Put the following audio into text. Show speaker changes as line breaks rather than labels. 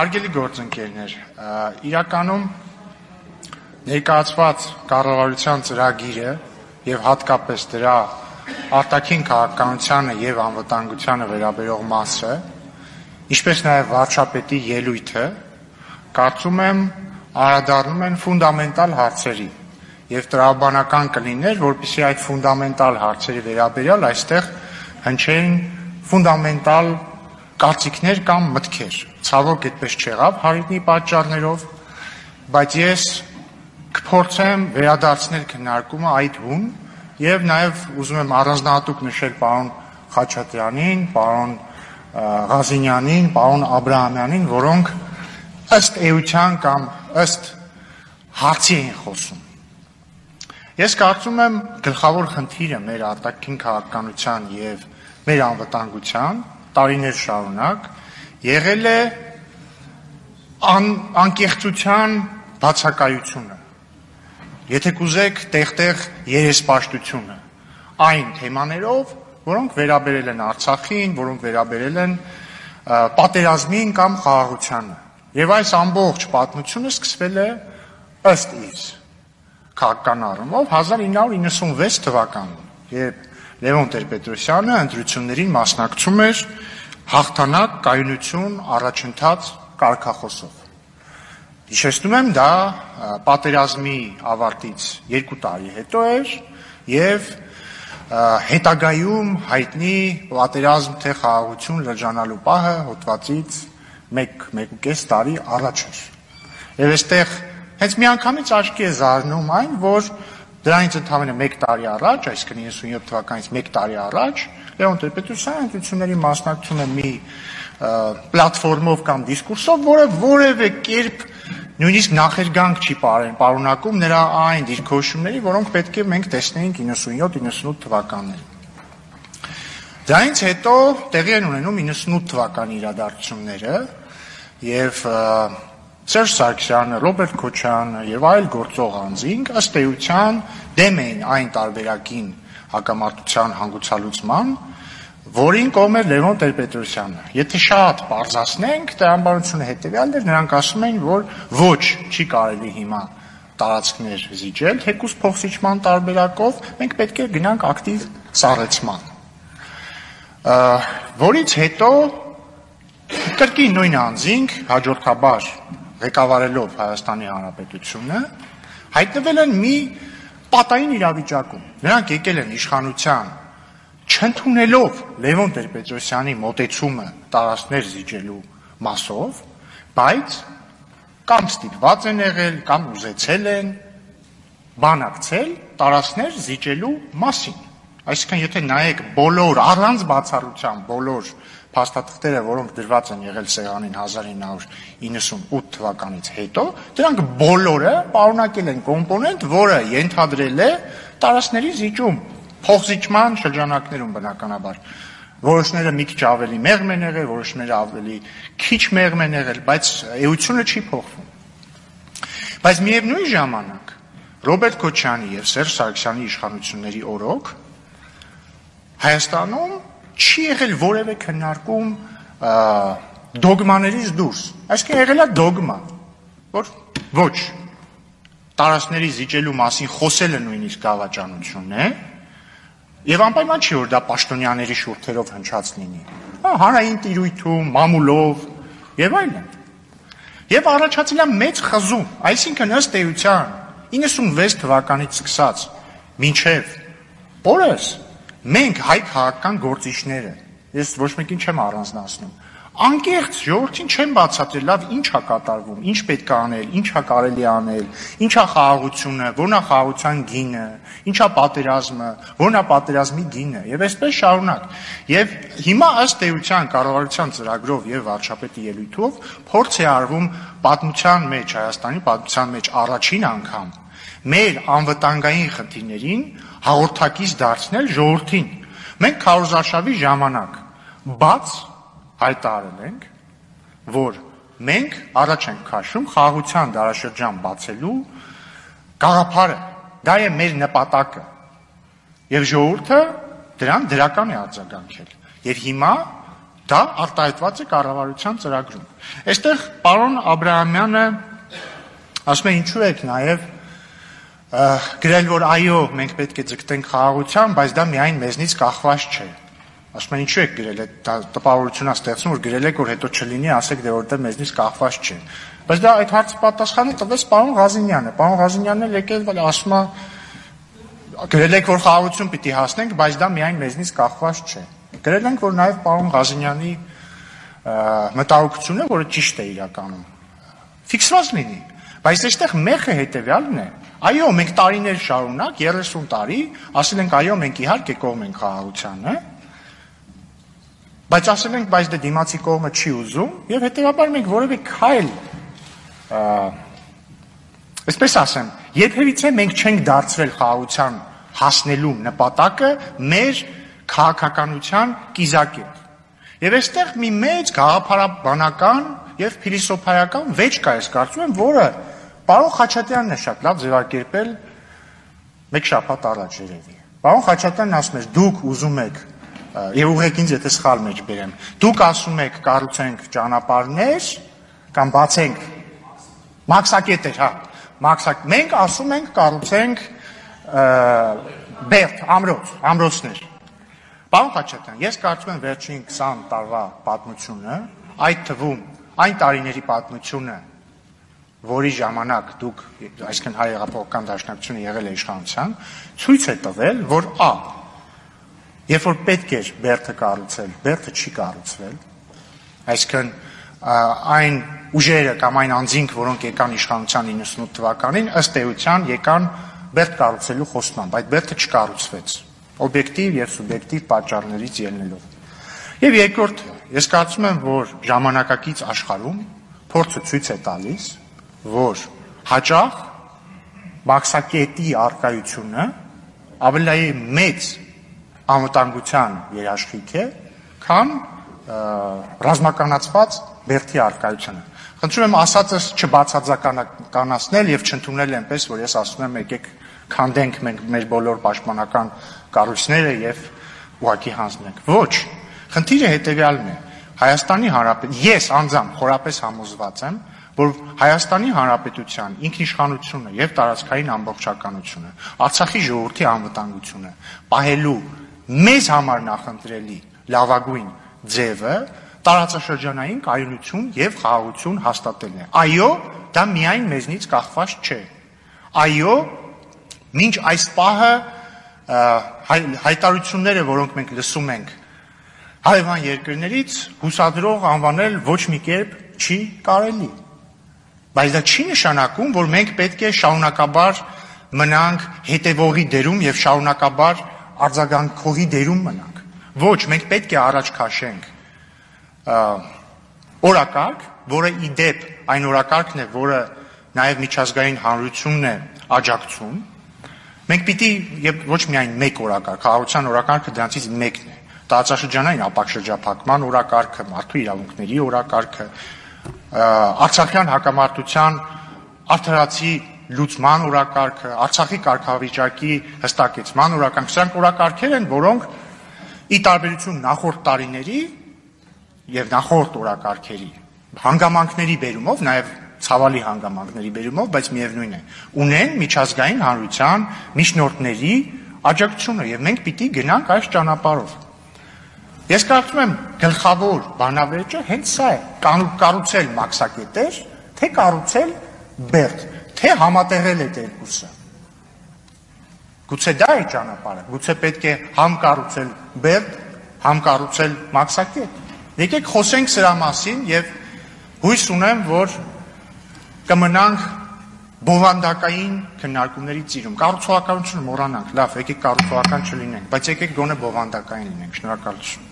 Հարգելի գործընկերներ, իրականում ներկայացված կառավարության ծրագիրը եւ հատկապես դրա արտաքին քաղաքականությանը եւ անվտանգությանը վերաբերող մասը, ինչպես նաեւ վարչապետի ելույթը, կարծում եմ անդրադառնում են ֆունդամենտալ հարցերի եւ տրամաբանական կլիներ, որպեսզի այդ ֆունդամենտալ հարցերի վերաբերյալ այստեղ հնչեն ֆունդամենտալ կարծիքներ կամ մտքեր։ Ցավոք այդպես չեղավ հարիտնի պատճառներով, բայց ես կփորձեմ վերադարձնել քննարկումը այդ հուն եւ նաեւ ուզում եմ առանձնահատուկ նշել պարոն Խաչատրյանին, պարոն Ղազինյանին, պարոն Աբրահամյանին, որոնք ըստ էության կամ ըստ հարցի էին խոսում։ Ես կարծում եմ գլխավոր խնդիրը մեր արտաքին քաղաքականության եւ մեր անվտանգության տարիներ շարունակ եղել է ան, անկեղծության բացակայությունը։ Եթե կուզեք, տեղ-տեղ երեսպաշտությունը այն թեմաներով, որոնք վերաբերել են Արցախին, որոնք վերաբերել են պատերազմին կամ խաղաղությանը։ Եվ այս ամբողջ պատմությունը սկսվել է ըստ իս քաղաքական առումով 1996 թվականին, երբ Լևոն Տեր-Պետրոսյանը ընտրություններին մասնակցում էր հաղթանակ, կայունություն, առաջընթաց կարգախոսով։ Հիշեցնում եմ, դա պատերազմի ավարտից 2 տարի հետո էր եւ հետագայում հայտնի պատերազմ թե խաղաղություն լրջանալու պահը հոդվածից 1-1.5 տարի առաջ էր։ Եվ այստեղ հենց միանգամից աչքի է զարնում այն, որ դրանից ընդամենը 1 տարի առաջ, այսինքն 97 թվականից 1 տարի առաջ, Լեոն Տեր-Պետրոսյանը ընտրությունների մասնակցում է մի պլատֆորմով կամ դիսկուրսով, որը որևէ կերպ նույնիսկ նախերգանք չի բարեն պարունակում նրա այն դիրքորոշումների, որոնք պետք է մենք տեսնեինք 97-98 թվականներին։ Դրանից հետո տեղի են ունենում 98 թվականի իրադարձությունները եւ Սերժ Սարգսյանը, Ռոբերտ Քոչյանը եւ այլ գործող անձինք ըստ էության դեմ էին այն տարբերակին հակամարտության հանգուցալուծման, որին կողմ էր Լևոն Տեր-Պետրոսյանը։ Եթե շատ բարձրացնենք, տրամաբանությունը հետեւյալն էր, նրանք ասում էին, որ ոչ, չի կարելի հիմա տարածքներ զիջել, թեկուս փոխսիջման տարբերակով մենք պետք է գնանք ակտիվ սառեցման։ Որից հետո կրկին նույն անձինք հաջորդաբար ղեկավարելով Հայաստանի Հանրապետությունը հայտնվել են մի պատային իրավիճակում։ Նրանք եկել են իշխանության չընդունելով Լևոն Տեր-Պետրոսյանի մոտեցումը տարածքներ զիջելու մասով, բայց կամ ստիպված են եղել, կամ ուզեցել են բանակցել տարածքներ զիջելու մասին։ Այսինքն եթե նայեք բոլոր առանց բացառության բոլոր փաստաթղթերը, որոնք դրված են եղել սեղանին 1998 թվականից հետո, դրանք բոլորը պարունակել են կոմպոնենտ, որը ենթադրել է տարածքների զիջում, փոխզիջման շրջանակներում բնականաբար։ Որոշները մի քիչ ավելի մեղմ են եղել, որոշները ավելի քիչ մեղմ են եղել, բայց էությունը չի փոխվում։ Բայց միևնույն ժամանակ Ռոբերտ Քոչյանի եւ Սերժ Սարգսյանի իշխանությունների օրոք Հայաստանում չի եղել որևէ քննարկում դոգմաներից դուրս։ Այսինքն եղել է դոգմա, որ ոչ տարածքների զիջելու մասին խոսելը նույնիսկ գավաճանություն է, եւ անպայման չի որ դա պաշտոնյաների շուրթերով հնչած լինի։ Հա, հանրային տիրույթում, մամուլով եւ այլն։ Եւ առաջացել է մեծ խզում, այսինքն ըստ էության 96 թվականից սկսած մինչև օրս մենք հայ քաղաքական գործիչները, ես ոչ մեկին չեմ առանձնացնում, անկեղծ ժողովրդին չեն բացատրել լավ ինչ է կատարվում, ինչ պետք է անել, ինչ է կարելի անել, ինչ է խաղաղությունը, որն է խաղաղության գինը, ինչ է պատերազմը, որն է պատերազմի գինը եւ այսպես շարունակ։ Եվ հիմա ըստ էության կառավարության ծրագրով եւ վարչապետի ելույթով փորձ է արվում պատմության մեջ, Հայաստանի պատմության մեջ առաջին անգամ մեր անվտանգային խնդիրներին հաղորդակից դարձնել ժողովրդին։ Մենք քարոզարշավի ժամանակ բաց հայտարարել ենք, որ մենք առաջ ենք քաշում խաղաղության դարաշրջան բացելու գաղափարը։ Դա է մեր նպատակը։ Եվ ժողովուրդը դրան դրական է արձագանքել։ Եվ հիմա Դա արտահայտված է կառավարության ծրագրում։ Այստեղ պարոն Աբ รา համյանը ասում է ինչու եք նաև գրել որ այո մենք պետք է ձգտենք խաղաղության, բայց դա միայն մեզնից կախված չէ։ Ասում են ինչու եք գրել այդ տպավորությունա ստեղծում որ գրել եք որ հետո չլինի, ասեք դե որտեղ մեզնից կախված չէ։ Բայց դա այդ հարցի պատասխանը տվեց պարոն Ղազինյանը։ Պարոն Ղազինյանն էլ եկել ասում է գրել եք որ խաղաղություն պիտի հասնենք, բայց դա միայն մեզնից կախված չէ։ Գրել ենք որ նաև պարոն Ղազինյանի մտահոգությունը, որը ճիշտ է իրականում, ֆիքսված լինի։ Բայց այստեղ մեխը հետեւյալն է, Այո, մենք տարիներ շարունակ 30 տարի ասել ենք այո, մենք իհարկե կողմ ենք խաղաղությանը, բայց ասել ենք, բայց դե դիմացի կողմը չի ուզում եւ հետեւաբար մենք որևէ քայլ այսպես ասեմ, երբևիցե մենք չենք դարձրել խաղաղության հասնելու նպատակը մեր քաղաքականության կիզակետ։ Եվ այստեղ մի մեծ գաղափարաբանական եւ փիլիսոփայական վեճ կա, ես կարծում եմ, որը Պարոն Խաչատրյանն է շատ լավ ձևակերպել մեկ շաբաթ առաջ երևի։ Պարոն Խաչատրյանն ասում է, դուք ուզում եք եւ ուղղեք ինձ եթե սխալ մեջ բերեմ։ Դուք ասում եք կառուցենք ճանապարհներ կամ բացենք մաքսակետեր, հա։ Մաքսակ մենք ասում ենք կառուցենք բերտ, ամրոց, ամրոցներ։ Պարոն Խաչատրյան, ես կարծում եմ վերջին 20 տարվա պատմությունը, այդ թվում այն տարիների պատմությունը, որի ժամանակ դուք, այսինքն հայ հեղափոխական դաշնակցությունը եղել է իշխանության, ցույց է տվել, որ ա երբ որ պետք էր Բերթը կառուցել, Բերթը չի կառուցվել, այսինքն այն ուժերը կամ այն անձինք, որոնք եկան իշխանության 98 թվականին, ըստ էության եկան Բերթ կառուցելու խոստմամբ, այդ Բերթը չկառուցվեց օբյեկտիվ եւ սուբյեկտիվ պատճառներից ելնելով։ Եվ երկրորդը, ես կարծում եմ, որ ժամանակակից աշխարհում փորձը ցույց է տալիս, որ հաճախ մաքսակետի արկայությունը ավելի մեծ անվտանգության երաշխիք է, քան ռազմականացված բերթի արկայությունը։ Խնդրում եմ ասածս չբացարձականացնել եւ չընդունել այնպես, որ ես ասում եմ եկեք քանդենք մենք մեր բոլոր պաշտպանական կառույցները եւ ուղակի հանձնենք։ Ոչ։ Խնդիրը հետեւյալն է։ Հայաստանի Հանրապետ ես անձամբ խորապես համոզված եմ, որ Հայաստանի Հանրապետության ինքնիշխանությունը եւ տարածքային ամբողջականությունը, Արցախի ժողովրդի անվտանգությունը պահելու մեզ համար նախընտրելի լավագույն ձևը տարածաշրջանային կայունություն եւ խաղաղություն հաստատելն է։ Այո, դա միայն մեզնից կախված չէ։ Այո, մինչ այս պահը հայ, հայտարարությունները, որոնք մենք լսում ենք հայվան երկրներից, հուսադրող անվանել ոչ մի կերպ չի կարելի։ Բայց դա չի նշանակում, որ մենք պետք է շարունակաբար մնանք հետևողի դերում եւ շարունակաբար արձագանքողի դերում մնանք։ Ոչ, մենք պետք է առաջ քաշենք օրակարգ, որը ի դեպ այն օրակարգն է, որը նաև միջազգային հանրությունն է աջակցում։ Մենք պիտի եւ ոչ միայն մեկ օրակարգ, խաղաղության օրակարգը դրանցից մեկն է։ Տարածաշրջանային ապակշրջափակման օրակարգը, մարդու իրավունքների օրակարգը, Արցախյան հակամարտության արդարացի լուծման օրակարգը, Արցախի կարգավիճակի հստակեցման օրակարգ, սրանք օրակարգեր են, որոնք ի տարբերություն նախորդ տարիների եւ նախորդ օրակարգերի հանգամանքների բերումով, նաեւ ցավալի հանգամանքների բերումով, բայց միևնույն է, ունեն միջազգային հանրության միջնորդների աջակցությունը եւ մենք պիտի գնանք այս ճանապարհով։ Ես կարծում եմ գլխավոր բանավեճը հենց սա է՝ կառուցել մաքսակետեր, թե կառուցել բերդ, թե համատեղել այդ երկուսը։ Գուցե դա է ճանապարհը, գուցե պետք է համ կառուցել բերդ, համ կառուցել մաքսակետ։ Եկեք խոսենք սրա մասին եւ հույս ունեմ, որ կմնանք բովանդակային քննարկումների ծիրում։ Կառուցողականությունը մոռանանք, լավ, եկեք կառուցողական չլինենք, բայց եկեք գոնե բովանդակային լինենք։ Շնորհակալություն։